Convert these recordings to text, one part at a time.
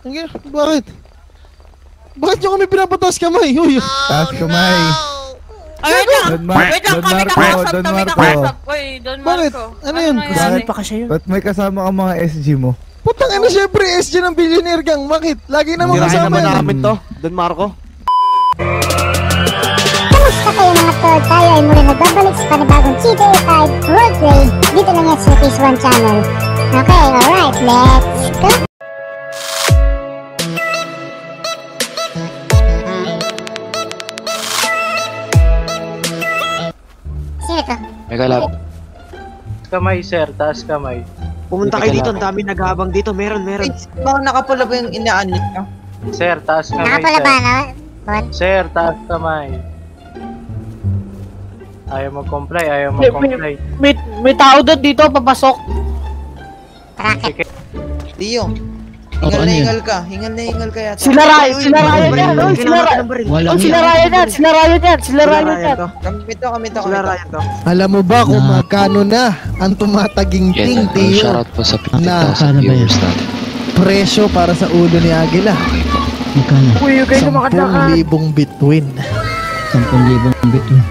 Okay, bakit? Bakit nyo kami pinapatas kamay? Uy, Taas kamay. Ay, wait lang! Don Mar- Wait lang, Don kami Marco, nakausap, Don kami Marco. nakausap. Uy, Don Bakit? Marco. Ano yun? nangyari? pa kasi yun. Ba't may kasama ang mga SG mo? putang ina syempre SG ng billionaire gang. Bakit? Lagi naman kasama naman yan. namin to, Don Marco. Kamusta kayo mga tol? Tayo ay muli nagbabalik sa panibagong GTA 5 roleplay dito lang yan sa Phase 1 channel. Okay, alright, let's go! Sino to? Mega Lab. kamay, sir. Taas kamay. Pumunta kayo dito, ang dami naghabang dito. Meron, meron. Baka nakapula ba yung inaanit nyo? Sir, taas kamay, Nakapala sir. ba na? Bon? Sir, taas kamay. Ayaw mag-comply, ayaw mag-comply. May, may tao doon dito, papasok. Racket. Tio, hingal na hingal ka. Hingal na hingal ka yata. Sila Ryan, sila Ryan yan. Oh, sila Ryan. Oh, sila Ryan yan, sila Ryan yan, sila Ryan yan. Kami to, kami to, kami Sila to. Alam mo ba kung magkano na ang tumataginting Yan, uh, tiyo shoutout po sa Na, 50,000 viewers natin. presyo para sa ulo ni Agila? Po. Uy, yung kayo lumakad na 10,000 bituin. 10,000 bituin.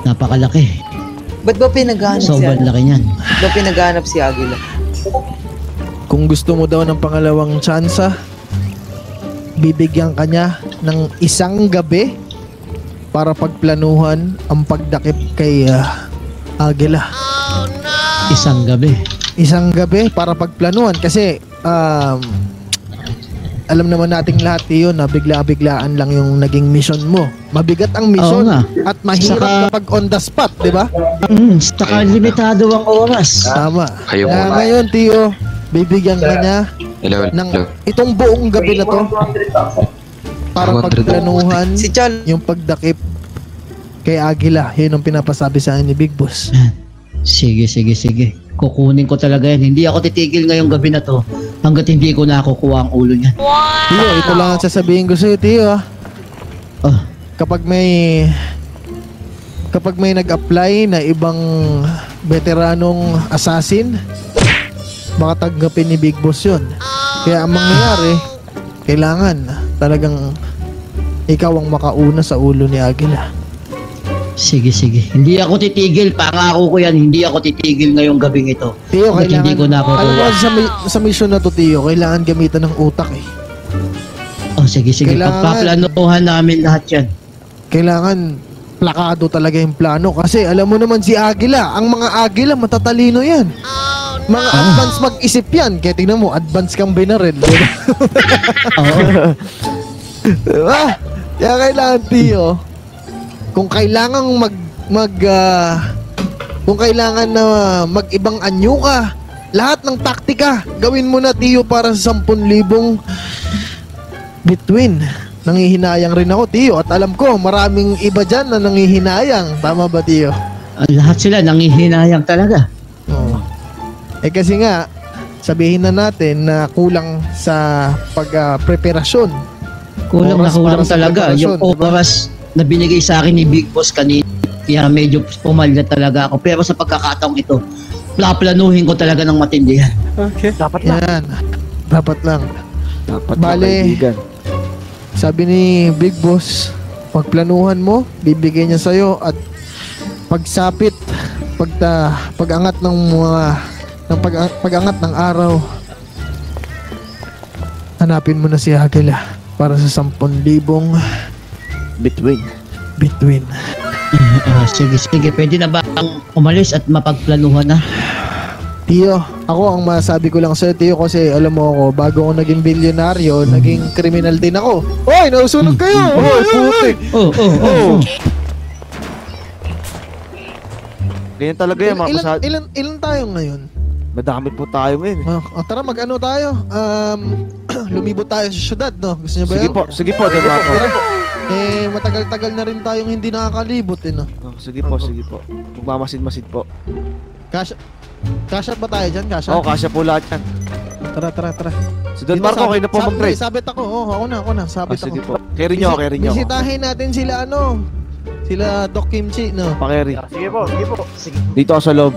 Napakalaki. Ba't ba pinaghanap si Sobrang Agila? laki niyan. Ba't ba pinaghanap si Agila? Kung gusto mo daw ng pangalawang tsansa, bibigyan ka niya ng isang gabi para pagplanuhan ang pagdakip kay ah, Agila. Isang gabi. Isang gabi para pagplanuhan kasi um, alam naman nating lahat yun na bigla-biglaan lang yung naging mission mo. Mabigat ang mission Oo nga. at mahirap Saka- kapag on the spot, di ba? Mm, saka limitado ang oras. Tama. Kayo Kaya muna. ngayon, Tio, bibigyan ka niya Hello, ng hello. itong buong gabi na to para 200. pagplanuhan Si Chal, yung pagdakip kay Agila. Yun ang pinapasabi sa akin ni Big Boss. Sige, sige, sige. Kukunin ko talaga yan. Hindi ako titigil ngayong gabi na to hanggat hindi ko nakukuha ang ulo niyan. Tio, ito lang ang sasabihin ko sa'yo, Tio. ah. Oh, Kapag may kapag may nag-apply na ibang veteranong assassin, baka tanggapin ni Big Boss yun. Kaya ang mangyayari, kailangan talagang ikaw ang makauna sa ulo ni Agila. sige, sige. Hindi ako titigil. Pangako ko yan. Hindi ako titigil ngayong gabing ito. Hanggat kailangan, hindi ko nakukuha. alam mo sa, sa mission na to, Tio, kailangan gamitan ng utak eh. Oh, sige, sige. Kailangan- Pagpaplanuhan namin lahat yan. Kailangan plakado talaga yung plano kasi alam mo naman si Agila, ang mga Agila matatalino yan. Mga advance mag-isip yan. Kaya tingnan mo, advance kang binaril. Oo. Diba? Kaya kailangan, Tio, kung kailangan mag, mag, ah, kung kailangan na mag-ibang anyo ka, lahat ng taktika, gawin mo na, Tio, para sa 10,000 between. Nangihinayang rin ako, Tio. At alam ko, maraming iba dyan na nangihinayang. Tama ba, Tio? Ah, lahat sila nangihinayang talaga. Eh kasi nga, sabihin na natin na kulang sa pag-preparasyon. Kulang na Oras kulang para sa talaga. Yung preparasyon, diba? oras na binigay sa akin ni Big Boss kanina. Kaya medyo pumalya talaga ako. Pero sa pagkakataong ito, plaplanuhin ko talaga ng matindihan. Dapat na. Yan. Dapat lang. Dapat Bale. na kaibigan. Sabi ni Big Boss, pagplanuhan mo, bibigay niya sa'yo at pagsapit, pagta, pag-angat ng mga ng pag, pag-angat ng araw, hanapin mo na si Agila para sa 10,000 Between. between. Ah, sige, sige. Pwede na ba ang umalis at mapagplanuhan na? Tiyo, ako ang masabi ko lang sa'yo, Tiyo, kasi alam mo ako, bago ako naging bilyonaryo, naging kriminal din ako. Hoy, nausunog kayo! Hoy, putik! Oh, oh, oh. oh. Ganyan talaga yan, mga Ilan, ilan, ilan tayo ngayon? Madami po tayo ngayon. Oh, oh, tara, mag-ano tayo? Um, lumibot tayo sa syudad, no? Gusto niyo ba Sige yan? po, sige po, Don Marco. Eh, matagal-tagal na rin tayong hindi nakakalibot, eh, no? Oh, sige po, sige po. Magmamasid-masid po. Kasha, kasha ba tayo dyan? Kasha? Oo, kasya po lahat yan. Tara, tara, tara. Si Don Dito, Marco, sabit- kayo na po mag-trade. Sabit ako, oh, ako na, ako na, Ah, sabit sige ako. po. Carry nyo, Bisi- carry nyo. Bisitahin natin sila, ano? Sila Doc Kimchi, no? Pakerry. Sige po, sige po. Sige. Dito ako sa loob.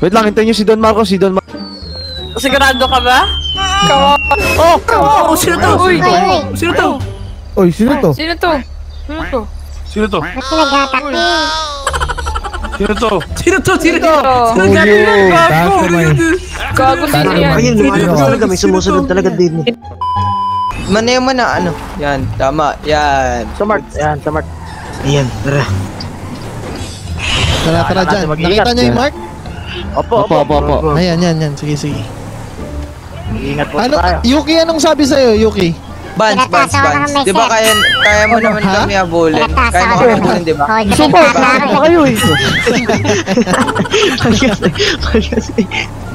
Wait lang, hintayin nyo si Don Marco. Si Don Marco. Sigurado ka ba? Oh, oh, sino to? Uy, Uy, uy. sino to? Oy, sino to? Sino to? Sino to? Sino to? Ka nagtatakil? Sino to? Sino to? Sino to? Sino? Taas kamay. Gago sino yan? Ayun, Sino? talaga, may sumusunod talaga din. Manayo mo na, ano? Yan, tama. Yan. Smart. Yan, smart. Ayan, tara. Tara, tara dyan. Nakita niyo yung mark? Opo, Opo, opo, opo. Ayan, yan, yan. Sige, sige. Ingat po Ano, tayo. Yuki, anong sabi sa'yo, Yuki? Bans, bans, Pinataas ako ng bans. may Di ba set. kaya, kaya mo naman Ha? kami abulin? Kaya mo ako kami ng abulin, di ba? Oh, Super, pinataas lahat ako pa eh. kayo eh.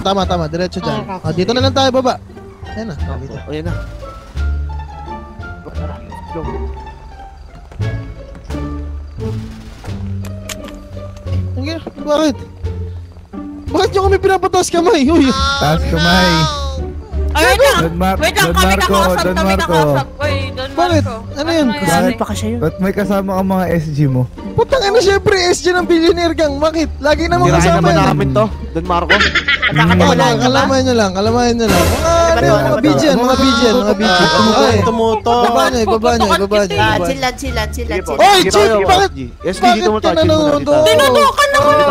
Tama, tama. Diretso dyan. O, dito na lang tayo baba. Ayan na. Dito. Ayan na. Ang Bakit? Bakit nyo kami pinapataas kamay? Uy, Taas kamay. Ay, wait lang. Don Mar- Wait lang, Don kami Marco, kakausap, Don kami Marco. kakausap. Uy, Don Bakit? Marco. Ano yun? yan? pa kasi yun? Ba't may kasama ka mga SG mo? putang ina syempre SG ng billionaire gang. Bakit? Lagi naman Tirahin kasama naman yan. namin to. Don Marco. Oh, lang, kalamayan nyo lang, kalamayan nyo lang. Mga, ano yun, mga BGN, mga BGN, mga BGN. Ay, Tumuto. ibaba nyo, ibaba nyo, ibaba nyo. Ah, ibaba nyo. chill sila, sila, Oy, Sige Chief, tayo, bakit? SG. SG, dito mo tayo. Dito. Tinutukan na Dito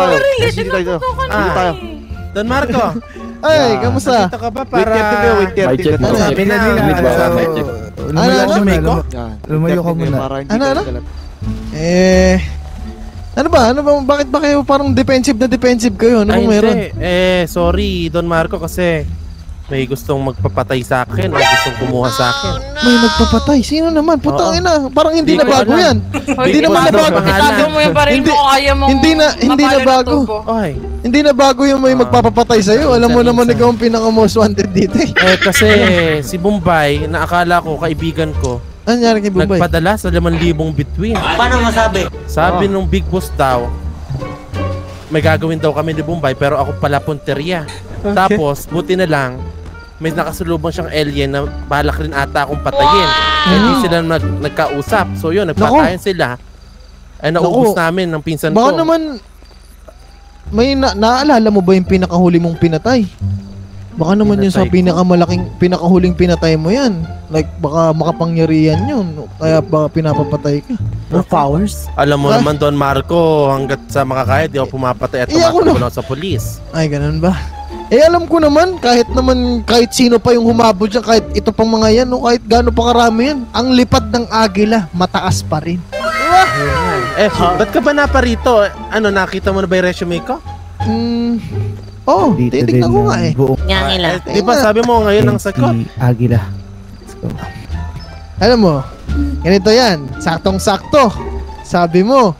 SG, dito tayo. tinutukan Dito tayo. Don Marco, Ay, kamusta? ka ba Wait 30 kayo, wait 30. Ano? Sabi na nila, Wait, ano, Ano, lumayo ano? ka muna, luma- Yan. Lumayo ka 30 muna. para hindi Ano, ano? Eh, ano ba? Ano ba? Bakit ba kayo parang defensive na defensive kayo? Ano Ay, bang meron? hindi. Eh, sorry, Don Marco, kasi may gustong magpapatay sa akin. May gustong kumuha sa akin. May nagpapatay. Sino naman? Putang ina. Parang hindi Hindi na bago yan. Hindi naman na bago. Itago mo yung baril Hindi- mo kaya mong hindi na- hindi na bago. Oy, Hindi na bago yung may Ah. magpapapatay sa'yo. Alam mo Minsan, naman ikaw ang pinaka most wanted dito eh. eh, kasi si Bombay, na akala ko kaibigan ko, Ano nangyari kay Bombay? nagpadala sa 5,000 between. Paano masabi? Sabi nung Big Boss daw, may gagawin daw kami ni Bombay pero ako pala punteriya. Tapos, buti na lang, may nakasulubong siyang alien na balak rin ata akong patayin. Hindi sila nag, nagkausap. So yun, nagpatayan sila. Ay naubos Naku. namin ng pinsan Baka ko. naman, may na naaalala mo ba yung pinakahuli mong pinatay? Baka naman yun sa Pinatay pinakamalaking, pinakahuling pinatay mo yan. Like, baka makapangyarihan yun. Kaya baka pinapapatay ka. powers? Alam mo Ah. naman Don Marco, hanggat sa makakaya, di ako pumapatay at tumatakbo ako sa polis. Ay, ganun ba? Eh, alam ko naman, kahit naman, kahit sino pa yung humabot dyan, kahit ito pang mga yan, no, kahit gaano pa karami yan, ang lipad ng agila, mataas pa rin. Eh, ba't ka ba naparito? Ano, nakita mo na ba yung resume ko? Hmm, oh, Dito titignan ko nga eh. buong Eh, di ba sabi mo ngayon ang sagot? Agila. Let's go. Alam mo, ganito yan, saktong-sakto. Sabi mo,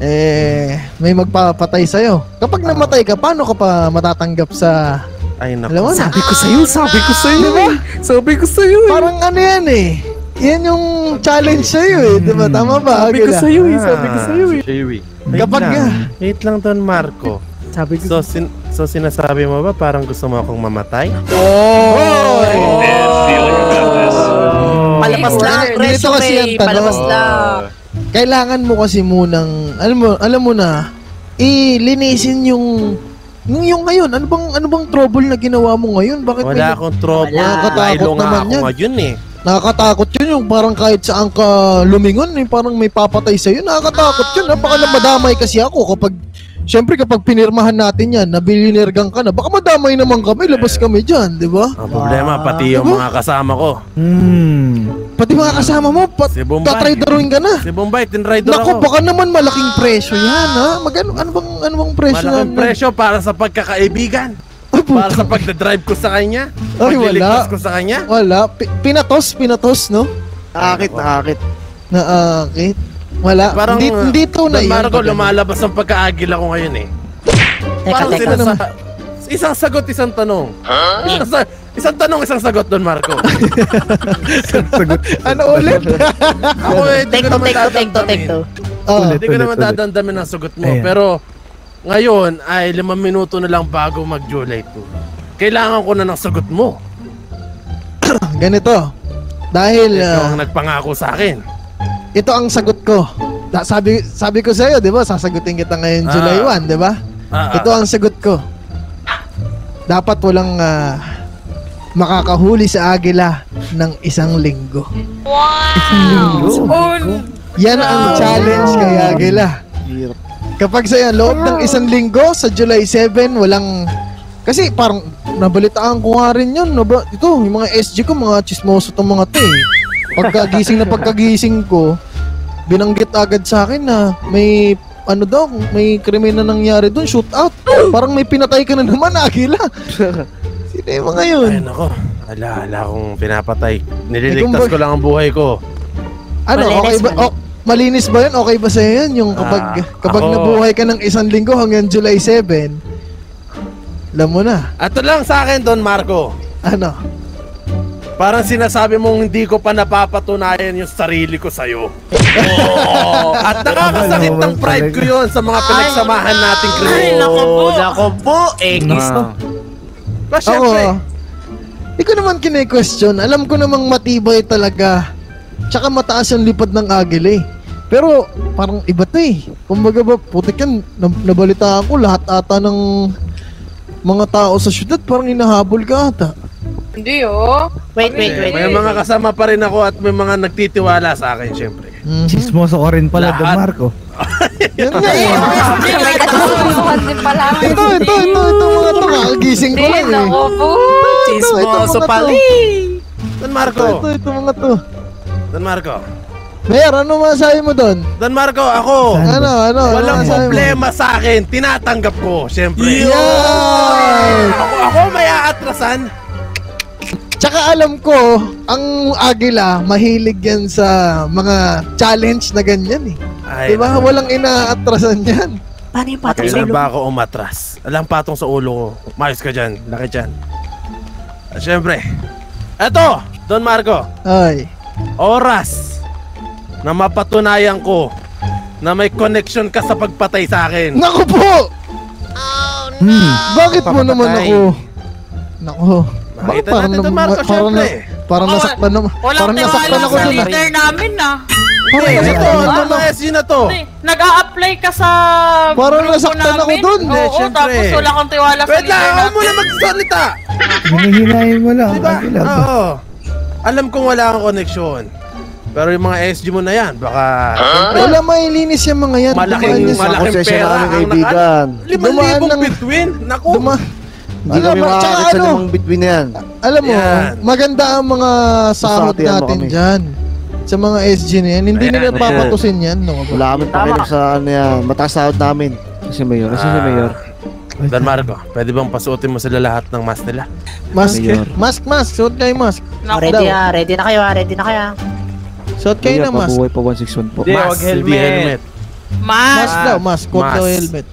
eh, may magpapatay sa'yo. Kapag namatay ka, paano ka pa matatanggap sa... Ay, naku. Alam mo na? ko sa'yo, sabi ko sa'yo. Di ba? Sabi ko sa'yo Parang ano yan eh. Yan yung challenge sa'yo eh. Di ba? Tama ba? Sabi ko sa'yo eh, sabi ko sa'yo eh. Wait Kapag lang. nga. Wait lang, Don Marco. Sabi ko So, sin so sinasabi mo ba parang gusto mo akong mamatay? Oh! Palabas lang, Ganito kasi ang resume, palabas lang. Kailangan mo kasi munang, alam mo, alam mo na, ilinisin yung yung, yung ngayon, ano bang ano bang trouble na ginawa mo ngayon? Bakit may Wala nag- akong trouble. Nakakatakot Milo nga naman ako yan. ngayon eh. Nakakatakot yun yung parang kahit saan ka lumingon, eh, parang may papatay sa'yo. Nakakatakot yun. ha? Baka na madamay kasi ako kapag, syempre kapag pinirmahan natin yan, na billionaire gang ka na, baka madamay naman kami, labas kami dyan, di ba? Ang problema, pati yung Diba? mga kasama ko. Hmm. Pati mga kasama mo, pat, Si Bombay. tatraydaruin ka na. Si Bombay, tinrider Naku, ako. baka naman malaking presyo yan, ha? Magano, ano bang, ano bang presyo Malaking na? presyo para sa pagkakaibigan. Ay, Para sa pagdadrive ko sa kanya. Ay, wala. Ko sa kanya. Wala. Pi- pinatos, pinatos, no? Nakakit, nakakit. Naakit. Wala. Parang, hindi, hindi to na yun. Marco, lumalabas ang pagkaagila ko ngayon eh. Teka, Parang teka. sinasa- Isang sagot, isang tanong. Isang, sa- isang tanong, isang sagot, Don Marco. Sagot. Ano ulit? Ako eh, di ko to, naman dadamdamin. to. Oh, Ulit. Hindi ko naman dadamdamin ang sagot mo. Ayan. Pero, ngayon ay limang minuto na lang bago mag-July 2. Kailangan ko na ng sagot mo. ganito. Dahil ah, ang nagpangako sa akin. ito ang sagot ko. Da, sabi sabi ko sa iyo, 'di ba? Sasagutin kita ngayon Ah. July 1, 'di ba? Ah, Ito ang sagot ko. dapat walang ah, makakahuli sa agila ng isang linggo. Wow! Un! Yan ang challenge kay Agila. Kapag sa loob ng isang linggo sa July 7, walang kasi parang nabalitaan ko nga rin yun. Naba, ito, yung mga SG ko, mga chismoso tong mga to eh. Pagkagising na pagkagising ko, binanggit agad sa akin na may ano daw, may krimen na nangyari doon, shoot out. Parang may pinatay ka na naman, Agila. Mga yun? Ay, nako. Ala, ala akong pinapatay. Nililigtas Eh, ko lang ang buhay ko. Ano, Malinis, okay ba? Oh, malinis ba yun? Okay ba sa'yo yun? Yung kapag, Ah, kapag ako- nabuhay ka ng isang linggo hanggang July 7, alam mo na. At ito lang sa akin, Don Marco. Ano? Parang sinasabi mong hindi ko pa napapatunayan yung sarili ko sa'yo. Oo. At nakakasakit ng pride ko yun sa mga pinagsamahan nating Ay, krimen. nako po. Nako po, Egis to. Ba, Ako, syempre. hindi ko naman kine-question. Alam ko namang matibay talaga. Tsaka mataas ang lipad ng agile eh. Pero parang iba to eh. Kumbaga ba, putik yan, nab- nabalitaan ko lahat ata ng mga tao sa syudad parang hinahabol ka ata. Hindi oh. Wait, wait, Eh, wait. May mga kasama pa rin ako at may mga nagtitiwala sa akin, syempre. Mhm. Chismoso ko rin pala, Don Lahat. Marco. Yan nga eh. Ito, ito, ito, to. Kakagising ko lang eh. nako po. Chismoso Ito, ito, pali. Don Ito, Marco. ito, ito mga to. Don Marco. Mayor, ano masabi mo doon? Don Marco, ako. Ano, ano? ano Walang mo? problema sa akin. Tinatanggap ko, syempre. Yan! Ako, ako may aatrasan. Tsaka alam ko, ang Agila, mahilig yan sa mga challenge na ganyan eh. Ay, Diba? Walang inaatrasan yan. Paano yung patong sa ulo? ba ako umatras? Alang patong sa ulo ko. Mayos ka dyan. Laki dyan. At syempre, eto, Don Marco, Ay. oras na mapatunayan ko na may connection ka sa pagpatay sa akin. Naku po! Hmm. Bakit mo naman ako? Naku. Makita parang natin, Don nam- Marco, parang, syempre. na, parang Oh, nasaktan naman. Walang Parang nasaktan tiwala ako sa ah. leader namin na. Parang Hey, ito, ito ako. mga SG na to. Nag-a-apply ka sa Parang nasaktan ako dun. Oo, Siyempre. tapos wala kang tiwala sa Wait lang, leader ako natin. muna magsalita. Hinahinayin mo lang. Diba? Agila. Oo. Alam kong wala kang connection. Pero yung mga SG mo na yan, baka... Siyempre, Wala mailinis yung mga yan. Malaking- Dumaan yan sa- malaking Konsesya pera namin ang kaibigan. limang Dumaan libong ng- between. Naku. Duma, Hindi Alam kami mo, tsaka makakakit sa ano? limang between na yan. alam mo, Yan. maganda ang mga sahod Sasatihan mo natin kami. dyan. Sa mga SG na yan. Hindi nila papatusin yan. No? Wala kami pakialam sa ano yan. Mataas sahod namin. Kasi mayor. Kasi si Ah. mayor. Dan Marco, pwede bang pasuotin mo sila lahat ng mask nila? Mask, Mayor. mask, mask. Suot kayo mask. Ready daw. ah, ready na kayo ah, ready na kayo ah. Suot kayo Mayor, na mask. mabuhay pa 161 po. Hindi, wag hindi helmet. Mas. Mask daw, mask. Huwag Mask. daw helmet.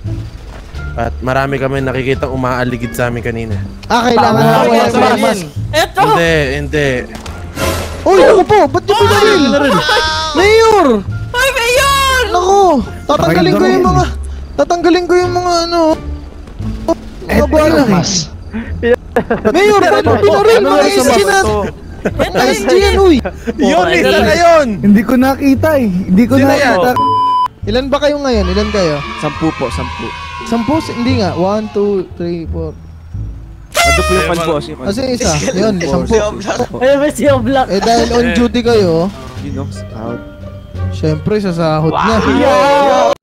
At marami kami nakikita umaaligid sa amin kanina. Ah, kailangan na tama, helmet. mask. Eto. Hindi, hindi. Uy, naku po! Ba't niyo pinaril? Mayor! Ay, Mayor! Naku! Tatanggalin ko yung mga... Tatanggalin ko yung mga ano... Mga bala. Mayor, ba't niyo pinaril mga SG na... SG yan, uy! Yun, isa na yun! Hindi ko nakita eh. Hindi ko nakita. Ilan ba kayo ngayon? Ilan kayo? Sampu po, sampu. Sampu? Hindi nga. One, two, three, four. Ano po yung pan boss? Yung pan- Kasi isa. Yun, sampu. Ayun ba siya black? Eh dahil on duty kayo, Yun, no? Sahod. syempre sa sahod niya.